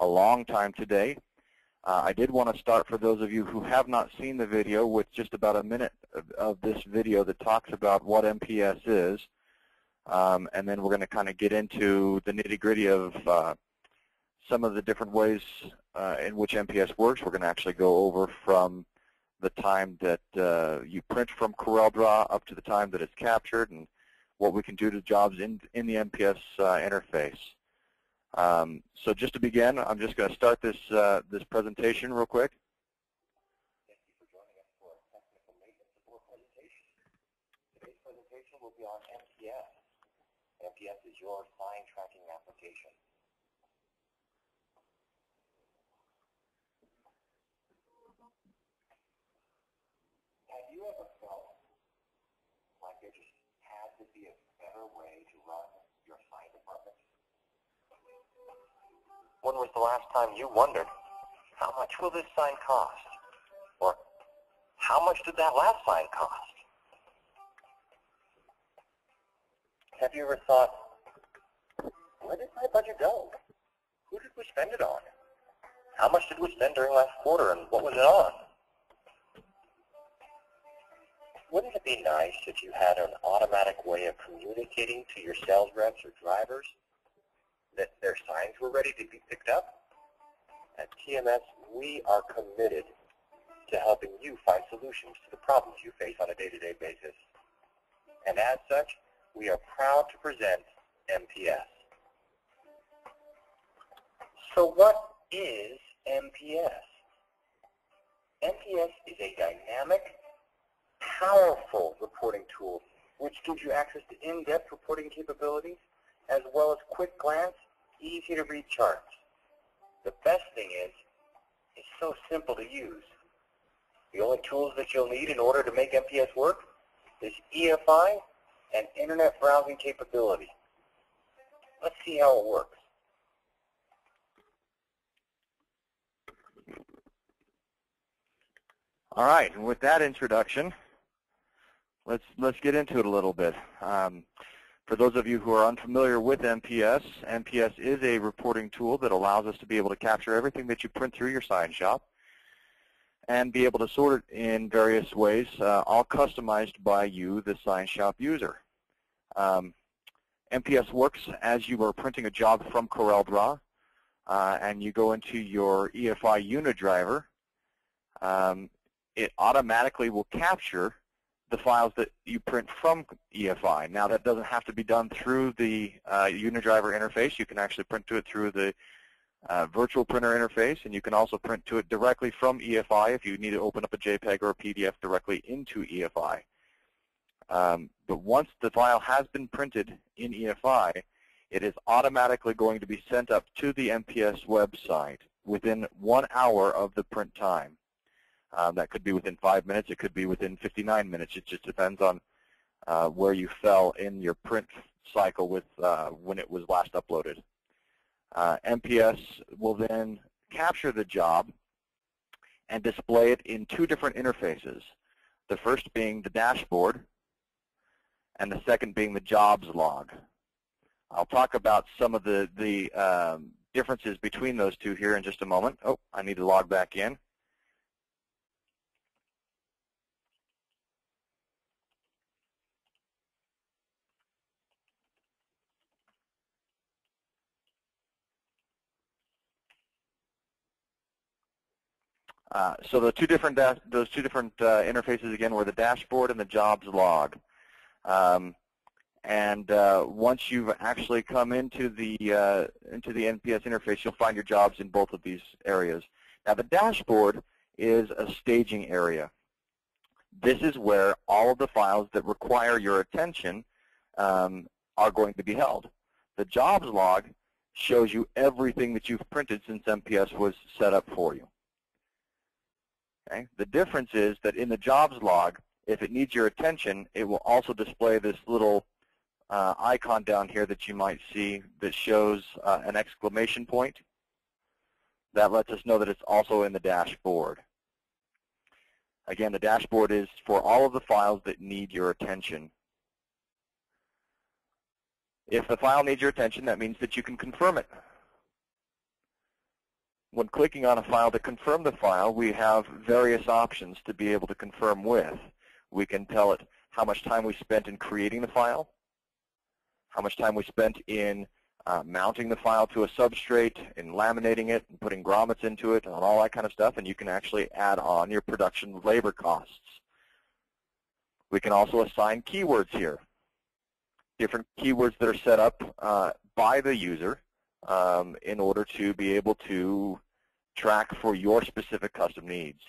a long time today. Uh, I did want to start for those of you who have not seen the video with just about a minute of, of this video that talks about what MPS is. Um, and then we're going to kind of get into the nitty-gritty of uh, some of the different ways uh, in which MPS works. We're going to actually go over from the time that uh, you print from CorelDRAW up to the time that it's captured and what we can do to jobs in, in the MPS uh, interface. Um, so just to begin, I'm just going to start this, uh, this presentation real quick. Thank you for joining us for technical maintenance support presentation. Today's presentation will be on MPS. MPS is your sign tracking application. Have you ever felt like there just had to be a better way to run When was the last time you wondered, how much will this sign cost? Or how much did that last sign cost? Have you ever thought, where did my budget go? Who did we spend it on? How much did we spend during last quarter and what was it on? Wouldn't it be nice if you had an automatic way of communicating to your sales reps or drivers that their signs were ready to be picked up? At TMS, we are committed to helping you find solutions to the problems you face on a day-to-day -day basis. And as such, we are proud to present MPS. So what is MPS? MPS is a dynamic, powerful reporting tool which gives you access to in-depth reporting capabilities as well as quick glance, easy to read charts. The best thing is, it's so simple to use. The only tools that you'll need in order to make MPS work is EFI and internet browsing capability. Let's see how it works. All right, and with that introduction, let's let's get into it a little bit. Um, for those of you who are unfamiliar with MPS, MPS is a reporting tool that allows us to be able to capture everything that you print through your sign shop and be able to sort it in various ways, uh, all customized by you, the sign shop user. Um, MPS works as you are printing a job from CorelDRAW, uh, and you go into your EFI UniDriver. Um, it automatically will capture the files that you print from EFI. Now that doesn't have to be done through the uh, UniDriver interface. You can actually print to it through the uh, virtual printer interface, and you can also print to it directly from EFI if you need to open up a JPEG or a PDF directly into EFI. Um, but once the file has been printed in EFI, it is automatically going to be sent up to the MPS website within one hour of the print time. Um, that could be within five minutes. It could be within 59 minutes. It just depends on uh, where you fell in your print cycle with uh, when it was last uploaded. Uh, MPS will then capture the job and display it in two different interfaces. The first being the dashboard, and the second being the jobs log. I'll talk about some of the, the um, differences between those two here in just a moment. Oh, I need to log back in. Uh, so the two different those two different uh, interfaces again were the dashboard and the jobs log. Um, and uh, once you've actually come into the uh, into the MPS interface, you'll find your jobs in both of these areas. Now the dashboard is a staging area. This is where all of the files that require your attention um, are going to be held. The jobs log shows you everything that you've printed since MPS was set up for you. Okay? The difference is that in the jobs log, if it needs your attention, it will also display this little uh, icon down here that you might see that shows uh, an exclamation point. That lets us know that it's also in the dashboard. Again, the dashboard is for all of the files that need your attention. If the file needs your attention, that means that you can confirm it. When clicking on a file to confirm the file, we have various options to be able to confirm with. We can tell it how much time we spent in creating the file, how much time we spent in uh, mounting the file to a substrate, in laminating it, and putting grommets into it, and all that kind of stuff, and you can actually add on your production labor costs. We can also assign keywords here, different keywords that are set up uh, by the user um, in order to be able to track for your specific custom needs.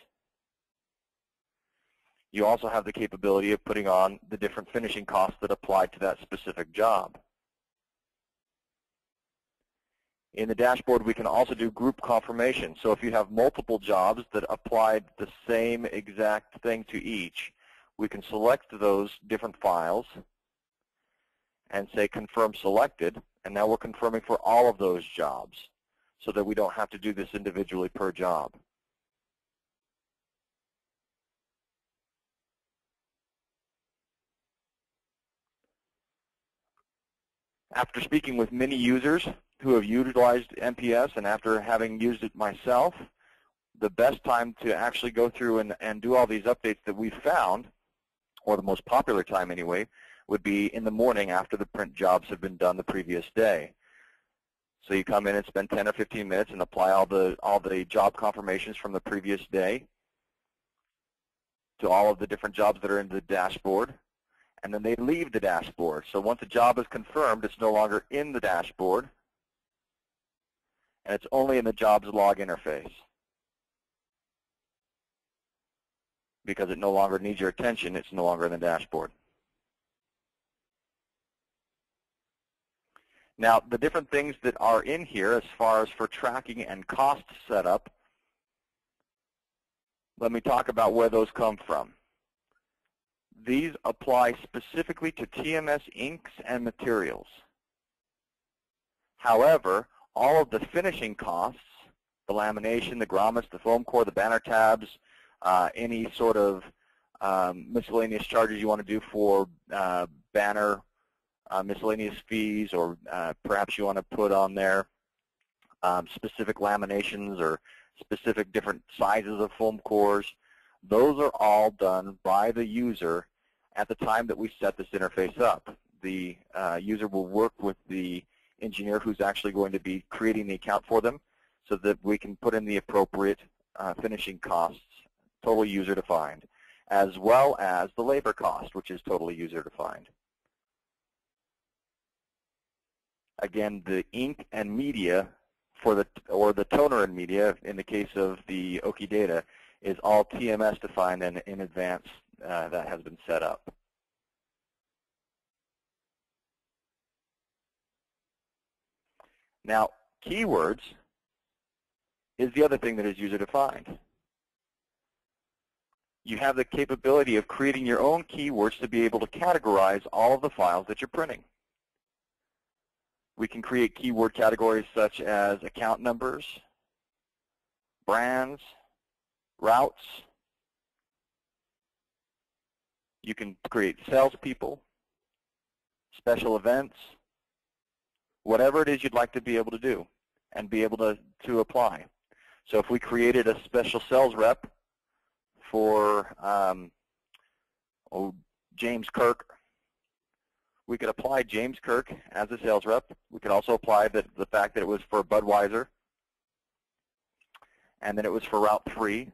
You also have the capability of putting on the different finishing costs that apply to that specific job. In the dashboard, we can also do group confirmation. So if you have multiple jobs that applied the same exact thing to each, we can select those different files and say confirm selected, and now we're confirming for all of those jobs so that we don't have to do this individually per job. After speaking with many users who have utilized MPS and after having used it myself, the best time to actually go through and, and do all these updates that we've found, or the most popular time anyway, would be in the morning after the print jobs have been done the previous day. So you come in and spend 10 or 15 minutes and apply all the all the job confirmations from the previous day to all of the different jobs that are in the dashboard, and then they leave the dashboard. So once a job is confirmed, it's no longer in the dashboard, and it's only in the jobs log interface because it no longer needs your attention. It's no longer in the dashboard. Now, the different things that are in here as far as for tracking and cost setup, let me talk about where those come from. These apply specifically to TMS inks and materials. However, all of the finishing costs, the lamination, the grommets, the foam core, the banner tabs, uh, any sort of um, miscellaneous charges you want to do for uh, banner uh, miscellaneous fees, or uh, perhaps you want to put on there um, specific laminations or specific different sizes of foam cores. Those are all done by the user at the time that we set this interface up. The uh, user will work with the engineer who's actually going to be creating the account for them so that we can put in the appropriate uh, finishing costs, totally user defined, as well as the labor cost, which is totally user defined. Again, the ink and media for the or the toner and media in the case of the Oki Data is all TMS defined and in advance uh, that has been set up. Now, keywords is the other thing that is user defined. You have the capability of creating your own keywords to be able to categorize all of the files that you're printing. We can create keyword categories such as account numbers, brands, routes. You can create salespeople, special events, whatever it is you'd like to be able to do and be able to, to apply. So if we created a special sales rep for um, oh, James Kirk we could apply James Kirk as a sales rep. We could also apply the, the fact that it was for Budweiser, and then it was for Route 3,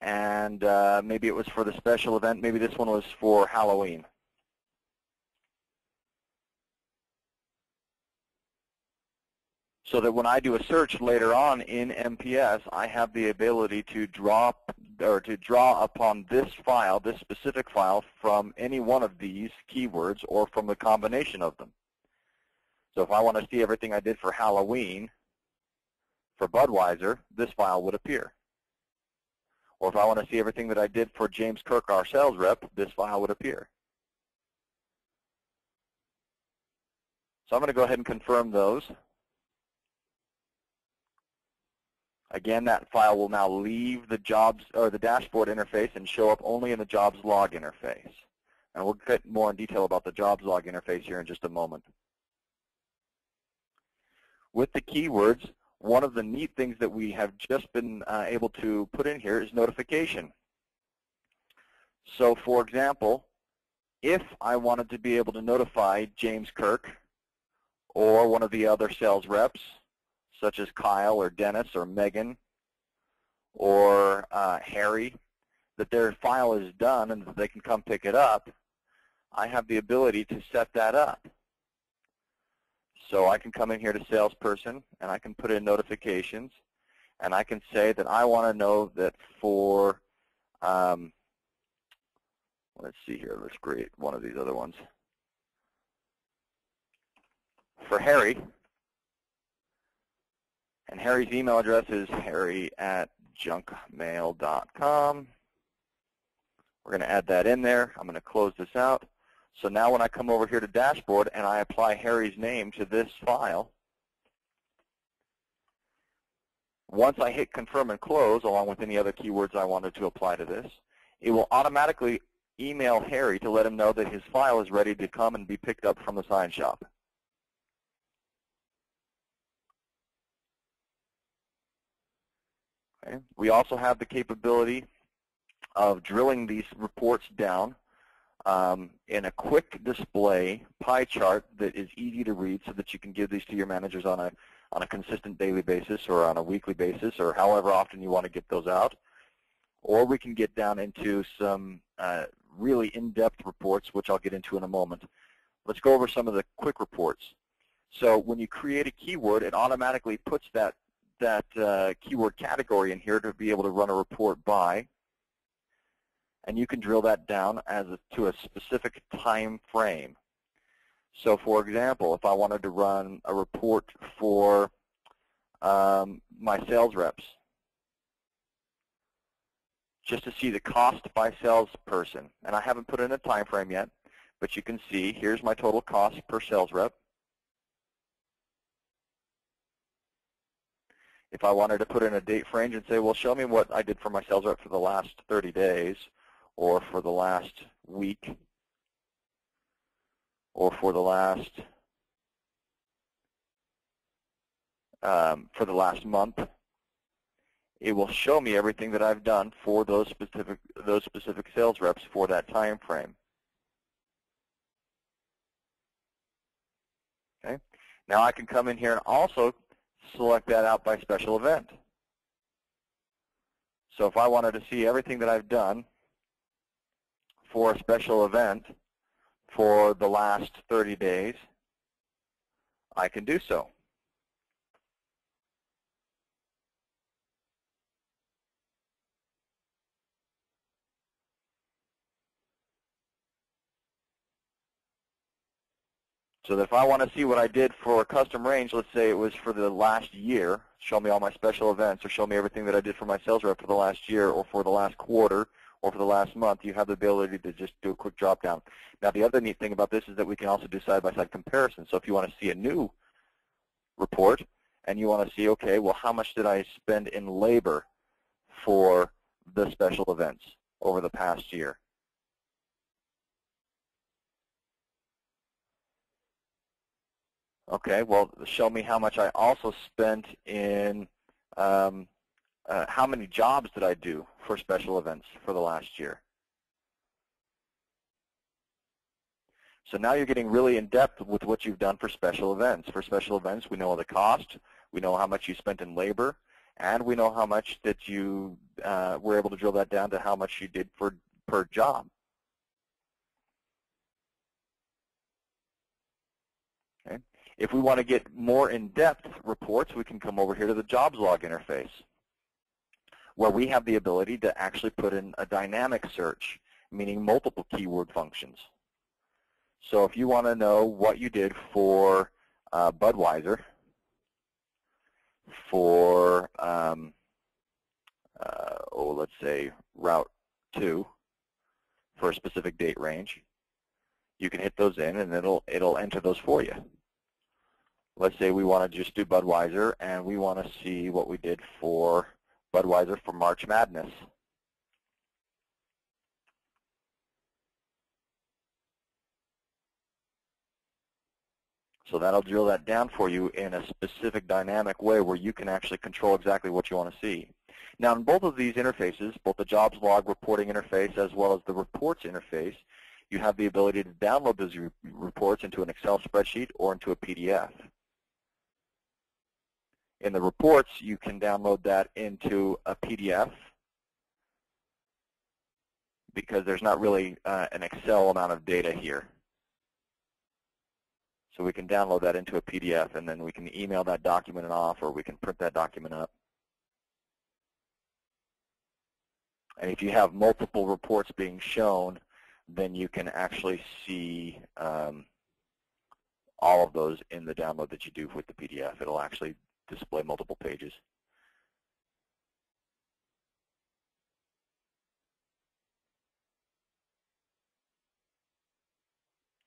and uh, maybe it was for the special event. Maybe this one was for Halloween. So that when I do a search later on in MPS, I have the ability to draw or to draw upon this file, this specific file, from any one of these keywords or from the combination of them. So if I want to see everything I did for Halloween, for Budweiser, this file would appear. Or if I want to see everything that I did for James Kirk, our sales rep, this file would appear. So I'm going to go ahead and confirm those. Again, that file will now leave the jobs or the dashboard interface and show up only in the jobs log interface. And we'll get more in detail about the jobs log interface here in just a moment. With the keywords, one of the neat things that we have just been uh, able to put in here is notification. So for example, if I wanted to be able to notify James Kirk or one of the other sales reps, such as Kyle or Dennis or Megan or uh, Harry, that their file is done and that they can come pick it up, I have the ability to set that up. So I can come in here to salesperson and I can put in notifications and I can say that I want to know that for, um, let's see here, let's create one of these other ones. For Harry, and Harry's email address is harry at junkmail.com. We're going to add that in there. I'm going to close this out. So now when I come over here to dashboard and I apply Harry's name to this file, once I hit confirm and close, along with any other keywords I wanted to apply to this, it will automatically email Harry to let him know that his file is ready to come and be picked up from the sign shop. Okay. We also have the capability of drilling these reports down um, in a quick display pie chart that is easy to read so that you can give these to your managers on a, on a consistent daily basis or on a weekly basis or however often you want to get those out. Or we can get down into some uh, really in-depth reports, which I'll get into in a moment. Let's go over some of the quick reports. So when you create a keyword, it automatically puts that, that uh, keyword category in here to be able to run a report by and you can drill that down as a, to a specific time frame. So for example, if I wanted to run a report for um, my sales reps, just to see the cost by salesperson, and I haven't put in a time frame yet, but you can see here's my total cost per sales rep. If I wanted to put in a date range and say, well, show me what I did for my sales rep for the last 30 days, or for the last week or for the last um, for the last month, it will show me everything that I've done for those specific those specific sales reps for that time frame. Okay. Now I can come in here and also select that out by special event. So if I wanted to see everything that I've done for a special event for the last 30 days, I can do so. So if I want to see what I did for a custom range, let's say it was for the last year, show me all my special events, or show me everything that I did for my sales rep for the last year or for the last quarter, or for the last month, you have the ability to just do a quick drop down. Now, the other neat thing about this is that we can also do side-by-side -side comparison. So if you want to see a new report and you want to see, okay, well, how much did I spend in labor for the special events over the past year? Okay, well, show me how much I also spent in um, uh, how many jobs did I do for special events for the last year. So now you're getting really in depth with what you've done for special events. For special events, we know the cost, we know how much you spent in labor, and we know how much that you uh, were able to drill that down to how much you did for per job. Okay. If we want to get more in-depth reports, we can come over here to the jobs log interface where we have the ability to actually put in a dynamic search, meaning multiple keyword functions. So if you want to know what you did for uh, Budweiser, for, um, uh, oh, let's say Route 2 for a specific date range, you can hit those in and it'll, it'll enter those for you. Let's say we want to just do Budweiser and we want to see what we did for Budweiser for March Madness. So that'll drill that down for you in a specific dynamic way where you can actually control exactly what you want to see. Now in both of these interfaces, both the jobs log reporting interface as well as the reports interface, you have the ability to download those re reports into an Excel spreadsheet or into a PDF. In the reports, you can download that into a PDF because there's not really uh, an Excel amount of data here. So we can download that into a PDF and then we can email that document off or we can print that document up. And if you have multiple reports being shown, then you can actually see um, all of those in the download that you do with the PDF. It'll actually display multiple pages.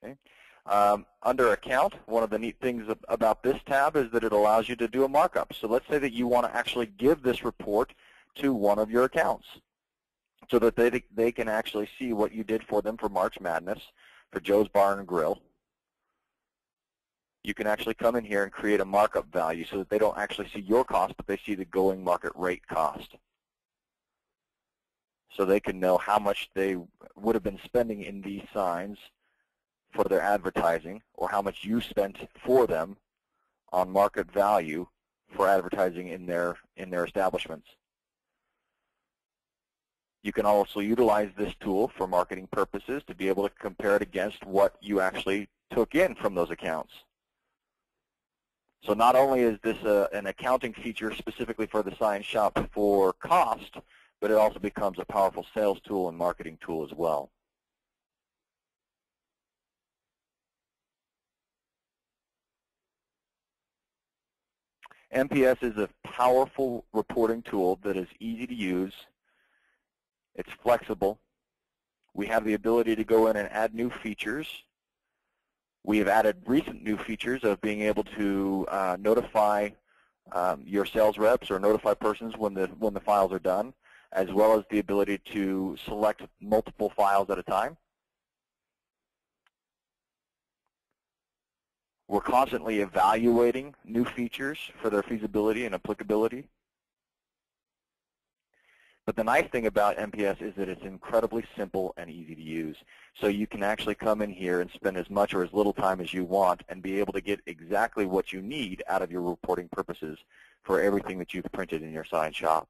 Okay. Um, under Account, one of the neat things about this tab is that it allows you to do a markup. So let's say that you want to actually give this report to one of your accounts so that they, they can actually see what you did for them for March Madness, for Joe's Bar and Grill. You can actually come in here and create a markup value so that they don't actually see your cost, but they see the going market rate cost. So they can know how much they would have been spending in these signs for their advertising or how much you spent for them on market value for advertising in their in their establishments. You can also utilize this tool for marketing purposes to be able to compare it against what you actually took in from those accounts. So not only is this a, an accounting feature specifically for the sign shop for cost, but it also becomes a powerful sales tool and marketing tool as well. MPS is a powerful reporting tool that is easy to use. It's flexible. We have the ability to go in and add new features. We have added recent new features of being able to uh, notify um, your sales reps or notify persons when the when the files are done, as well as the ability to select multiple files at a time. We're constantly evaluating new features for their feasibility and applicability. But the nice thing about MPS is that it's incredibly simple and easy to use. So you can actually come in here and spend as much or as little time as you want and be able to get exactly what you need out of your reporting purposes for everything that you've printed in your sign shop.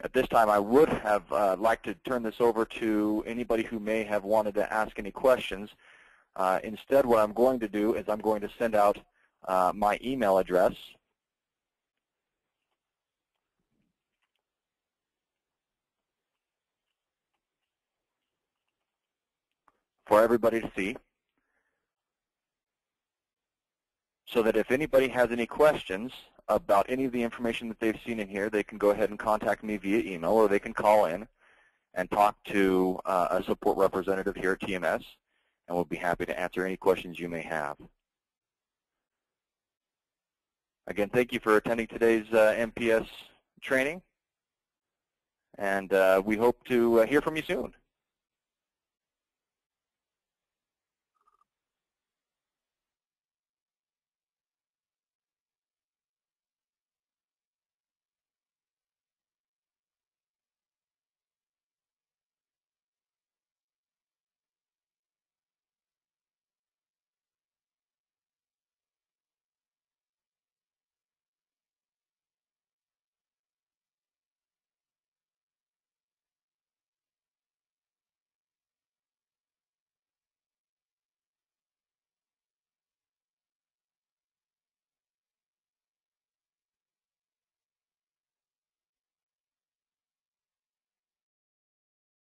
At this time, I would have uh, liked to turn this over to anybody who may have wanted to ask any questions. Uh, instead, what I'm going to do is I'm going to send out uh, my email address. for everybody to see so that if anybody has any questions, about any of the information that they've seen in here, they can go ahead and contact me via email or they can call in and talk to uh, a support representative here at TMS, and we'll be happy to answer any questions you may have. Again, thank you for attending today's uh, MPS training, and uh, we hope to uh, hear from you soon.